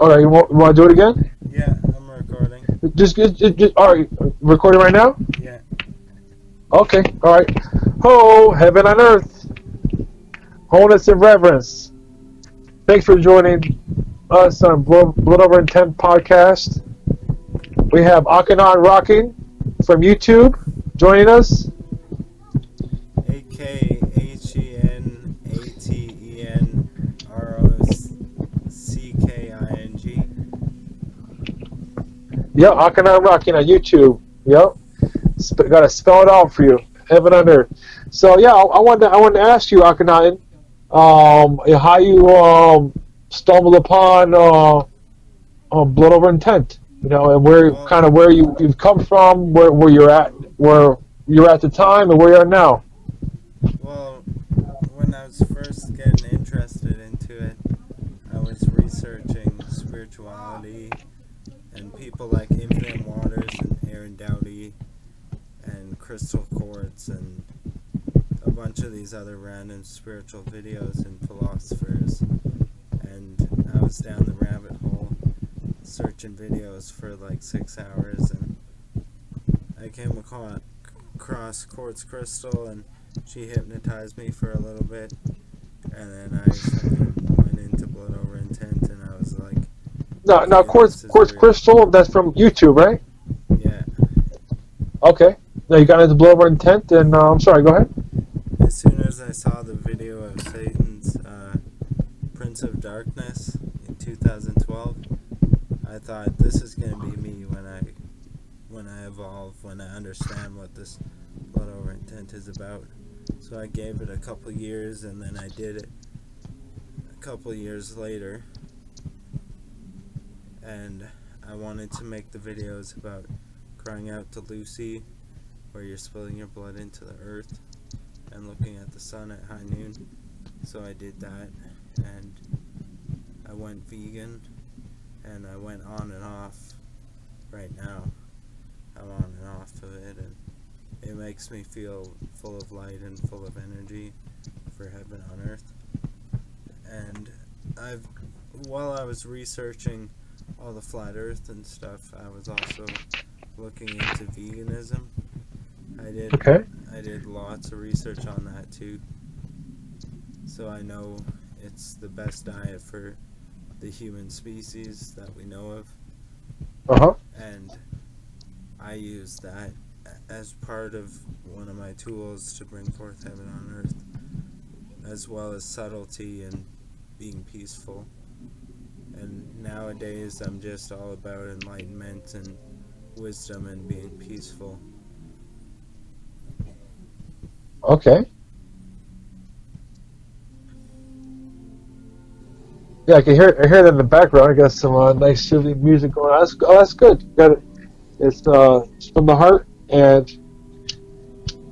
All right, you want, want to do it again? Yeah, I'm recording. Just, just, just, just all right. Recording right now? Yeah. Okay. All right. Ho, heaven on earth, wholeness and reverence. Thanks for joining us on Blood, Blood Over Intent podcast. We have Akhenaten Rocking from YouTube joining us. Yep, Akhenaten Rocking on YouTube. Yep. Sp- Got to spell it out for you. Heaven on earth. So yeah, I, I wanted to, I wanted to ask you, Akhenaten, um, how you um, stumbled upon uh, um, Blood Over Intent. You know, and where Well- kind of where you you've come from, where where you're at, where you're at the time, and where you are now. Well, when I was first getting interested into it, I was researching spirituality and people like Infinite Waters and Aaron Doughty and Crystal Quartz and a bunch of these other random spiritual videos and philosophers. And I was down the rabbit hole searching videos for like six hours and I came across Quartz Crystal and she hypnotized me for a little bit, and then I went into Blood Over Intent, and I was like, Now, now, Yeah, quartz this is quartz crystal. That's from YouTube, right? yeah. Okay. Now you got into Blood Over Intent, and uh, I'm sorry. Go ahead. As soon as I saw the video of Satan's uh, Prince of Darkness in 2012, I thought this is gonna be me when I when I evolve, when I understand what this Blood Over Intent is about. So I gave it a couple years, and then I did it a couple years later. And I wanted to make the videos about crying out to Lucy, where you're spilling your blood into the earth and looking at the sun at high noon. So I did that, and I went vegan, and I went on and off. Right now, I'm on and off of it, and it makes me feel full of light and full of energy for heaven on earth. And I've, while I was researching all the flat Earth and stuff, I was also looking into veganism. I did Okay. I did lots of research on that too. So I know it's the best diet for the human species that we know of. Uh huh. And I use that as part of one of my tools to bring forth heaven on earth, as well as subtlety and being peaceful. Nowadays, I'm just all about enlightenment and wisdom and being peaceful. Okay. Yeah, I can hear I hear that in the background. I got some uh, nice soothing music going on. That's, oh, that's good. Got it. It's uh, it's from the heart and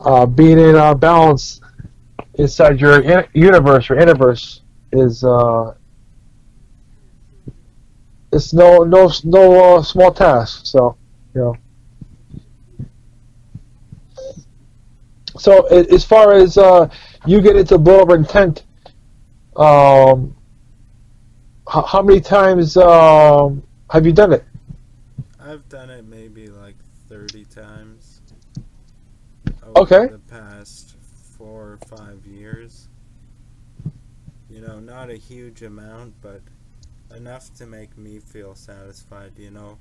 uh, being in uh, balance inside your universe or universe is uh, it's no no no uh, small task. So you know. So a- as far as uh, you get into blood over intent, um, how, how many times um, have you done it? I've done it maybe like 30 times. Over Okay. The past four or five years. You know, not a huge amount, but enough to make me feel satisfied. You know,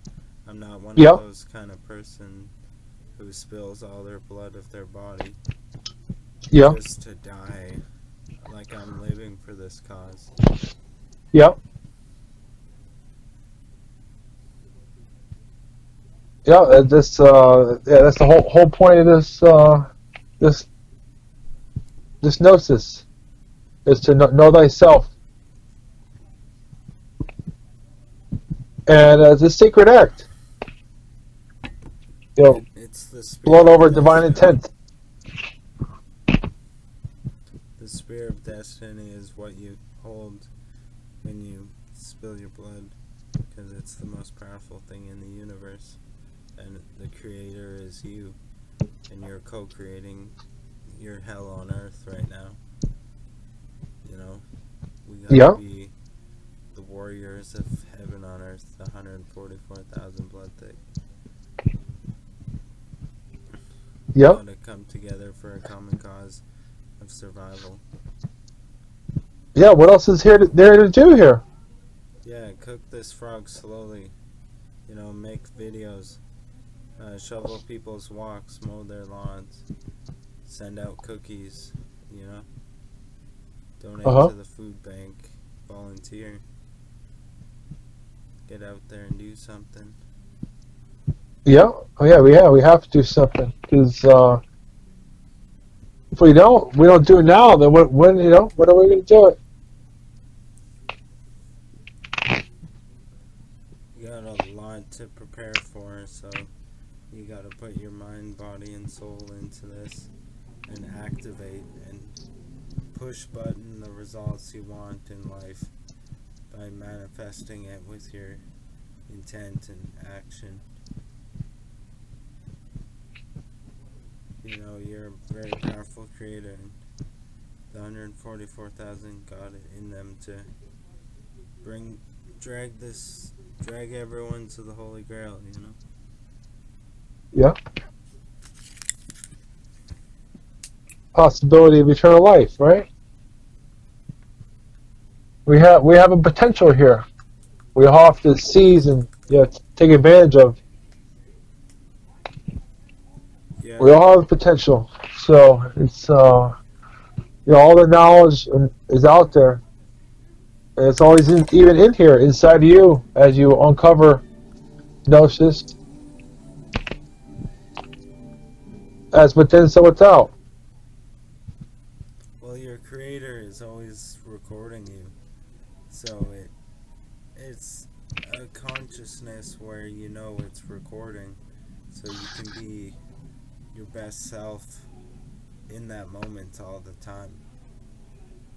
I'm not one Yep. of those kind of person who spills all their blood of their body Yeah. just to die. Like I'm living for this cause. Yep. Yeah, uh, this uh, yeah, that's the whole whole point of this uh, this this gnosis is to know, know thyself, and uh, it's a sacred act. You know, It's the blood over divine intent. The spear of destiny is what you hold when you spill your blood, because it's the most powerful thing in the universe, and the creator is you, and you're co-creating your hell on earth right now. You know, we gotta Yeah. be the warriors of heaven on earth, 144,000 blood thick. Yep. Gotta come together for a common cause of survival. Yeah. What else is here to, there to do here? Yeah, cook this frog slowly. You know, make videos. Uh, shovel people's walks, mow their lawns, send out cookies, you know. Donate Uh-huh. to the food bank, volunteer. Get out there and do something. Yeah. Oh yeah. We yeah we have to do something because uh, if we don't we don't do it now then when, when you know when are we going to do it? You got a lot to prepare for, so you gotta put your mind, body, and soul into this and activate and push button the results you want in life by manifesting it with your intent and action. You know, you're a very powerful creator, and the 144,000 got it in them to bring, drag this drag everyone to the Holy Grail, you know? Yeah. Possibility of eternal life, right? We have we have a potential here. We all have to seize and you know, take advantage of. Yeah. We all have potential, so it's uh, you know all the knowledge is out there. And it's always in, even in here, inside of you, as you uncover gnosis. As within, so without. Well, your creator is always recording you. So it it's a consciousness where you know it's recording. So you can be your best self in that moment all the time.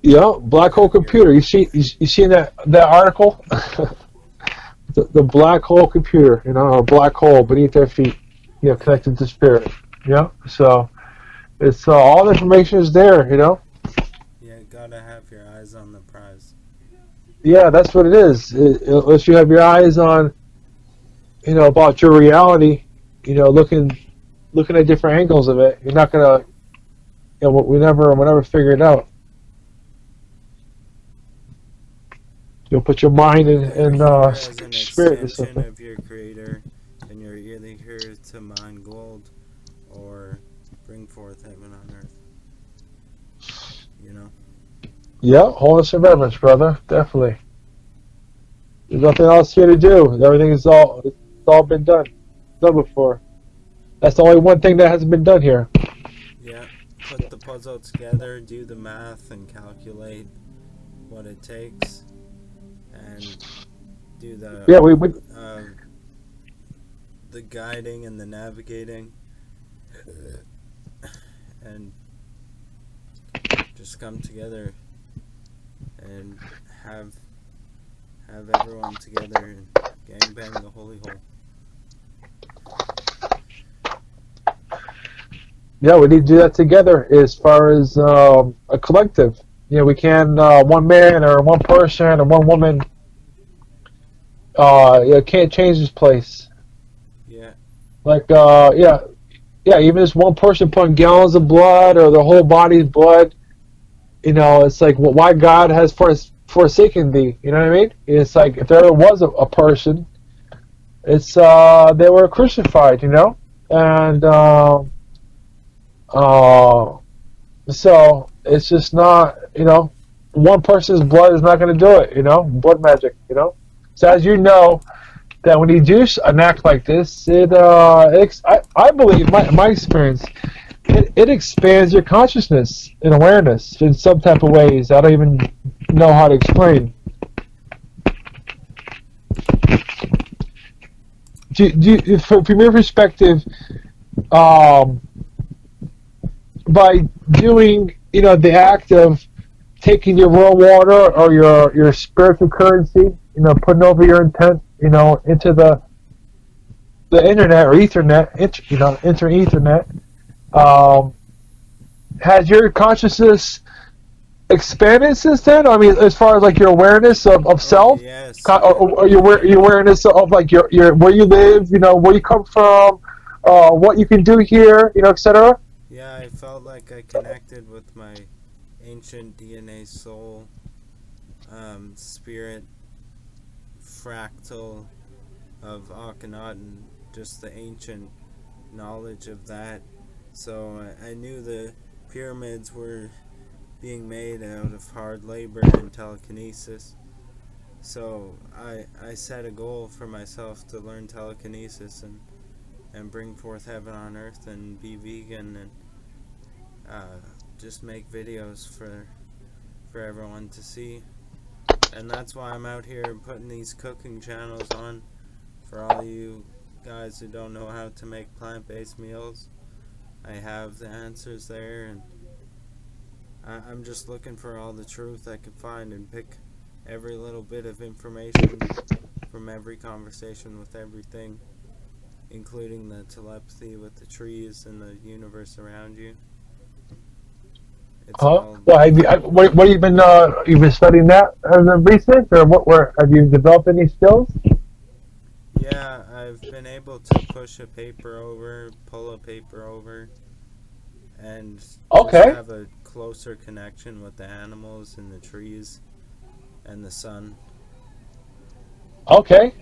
Yeah, black hole computer. You see, you, you see that that article? the, the black hole computer, you know, a black hole beneath their feet, you know, connected to spirit. Yeah, so it's uh, all the information is there, you know. Yeah, gotta have your eyes on the prize. Yeah, that's what it is. It, unless you have your eyes on, you know, about your reality, you know, looking looking at different angles of it, you're not gonna, you know, we never we never figure it out. You'll put your mind in, in uh, an spirit extension of your creator, and you're either here to mine Yeah, wholeness and reverence, brother. Definitely. There's nothing else here to do. Everything is all it's all been done. Done before. That's the only one thing that hasn't been done here. Yeah. Put the puzzle together, do the math, and calculate what it takes, and do the Yeah, we, we uh, the guiding and the navigating, and just come together and have have everyone together and gang bang the holy hole. yeah, we need to do that together as far as um, a collective. You know, we can uh, one man or one person or one woman uh, you know, can't change this place. Yeah, Like, uh, yeah, yeah, even just one person putting gallons of blood or their whole body's blood, you know, it's like well, why God has fors- forsaken thee. You know what I mean? It's like if there was a, a person, it's uh, they were crucified. You know, and uh, uh, so it's just not. You know, one person's blood is not going to do it. You know, blood magic. You know, so as you know that when you do an act like this, it, uh, I, I believe, my, my experience, it, it expands your consciousness and awareness in some type of ways. I don't even know how to explain. Do, do, from, your perspective, um, by doing, you know, the act of taking your raw water or your, your spiritual currency, you know, putting over your intent, you know, into the the internet or Ethernet, you know, inter Ethernet, um, has your consciousness expanded since then? I mean, as far as like your awareness of, of self, Yes. Ki- or, or your aware- your awareness of like your, your where you live, you know, where you come from, uh, what you can do here, you know, etc. Yeah, I felt like I connected with my ancient DNA soul, um, spirit, fractal of Akhenaten, just the ancient knowledge of that. So I, I knew the pyramids were being made out of hard labor and telekinesis. So I, I set a goal for myself to learn telekinesis and, and bring forth heaven on earth and be vegan and uh, just make videos for for everyone to see. And that's why I'm out here putting these cooking channels on for all you guys who don't know how to make plant-based meals. I have the answers there, and I, I'm just looking for all the truth I can find and pick every little bit of information from every conversation with everything, including the telepathy with the trees and the universe around you. It's Huh? Well, have you, I- what, what have you been uh, you've been studying that as of recent, or what? Where have you developed any skills? Yeah, I've been able to push a paper over, pull a paper over, and Okay. have a closer connection with the animals and the trees and the sun. Okay.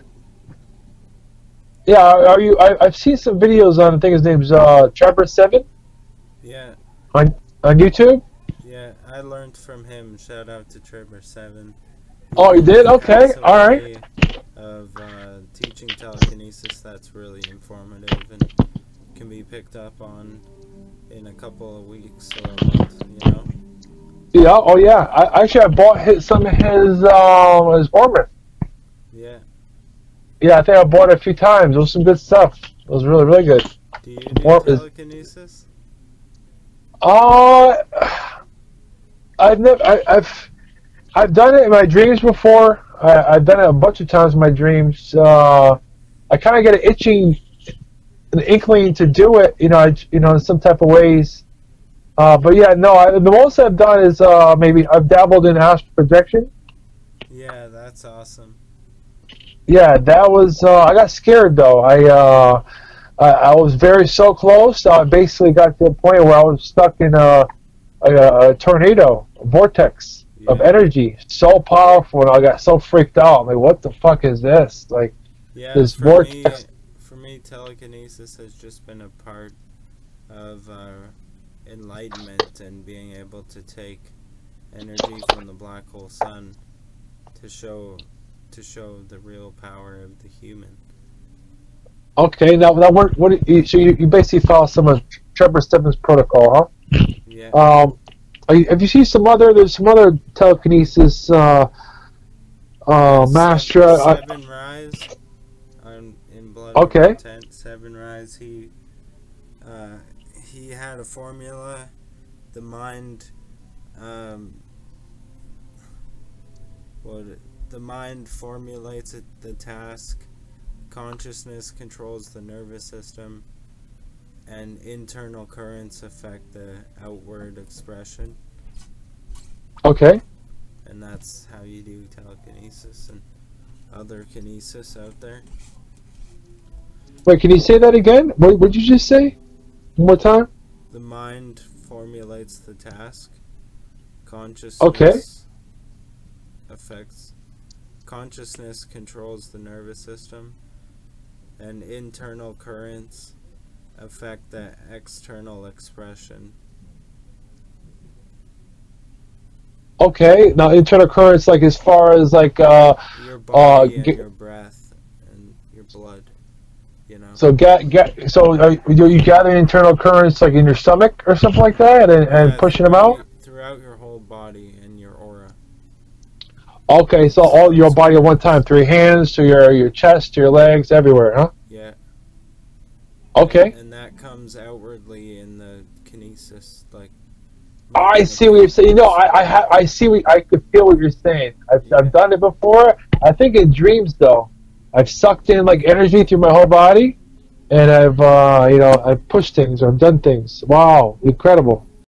Yeah, are you? I, I've seen some videos on. I think his name's uh, Trevor Seven Yeah, on on YouTube. yeah, I learned from him. Shout out to Trevor Seven. Oh, you did? Okay, all right. Of uh, teaching telekinesis that's really informative and can be picked up on in a couple of weeks or a month. You know. Yeah. Oh, yeah. I actually I bought his, some of his um his Ormond. Yeah. Yeah, I think I bought it a few times. It was some good stuff. It was really really good. Do you do is- telekinesis? Uh, I've never. I, I've I've done it in my dreams before. I, I've done it a bunch of times in my dreams. Uh, I kind of get an itching, an inkling to do it. You know, I, you know, in some type of ways. Uh, but yeah, no. I, the most I've done is uh, maybe I've dabbled in astral projection. Yeah, that's awesome. Yeah, that was. Uh, I got scared though. I, uh, I I was very so close. I basically got to a point where I was stuck in a a, a tornado, a vortex of energy, so powerful, and I got so freaked out. I'm like, what the fuck is this? Like, Yeah, this for vortex- me, for me, telekinesis has just been a part of uh, enlightenment and being able to take energy from the black hole sun to show to show the real power of the human. okay, now that work. What? do So you, you basically follow some of Trevor Stevens' protocol, huh? Yeah, Um, have you seen some other? There's some other telekinesis. Uh, uh, master. Seven, I, Seven Rise on in Blood Okay. Over Intent, Seven Rise. He uh, he had a formula. The mind, um, what the mind formulates it, the task. Consciousness controls the nervous system, and internal currents affect the outward expression okay. and that's how you do telekinesis and other kinesis out there. Wait, can you say that again? What would you just say? One more time. The mind formulates the task. Consciousness Okay. affects consciousness controls the nervous system and internal currents affect the external expression. Okay. Now internal currents, like as far as like uh, Your body and your breath and your blood. You know. so get get so are you, you gathering internal currents like in your stomach or something like that, and, and Yeah, pushing them out. throughout your whole body and your aura. Okay, so all your body at one time, through your hands to your your chest to your legs, everywhere, huh? Okay. And that comes outwardly in the kinesis, like. I see what you're saying. You know, I I, ha- I see what I could feel what you're saying. I've, Yeah. I've done it before. I think in dreams though, I've sucked in like energy through my whole body, and I've uh, you know I've pushed things or done things. Wow, incredible.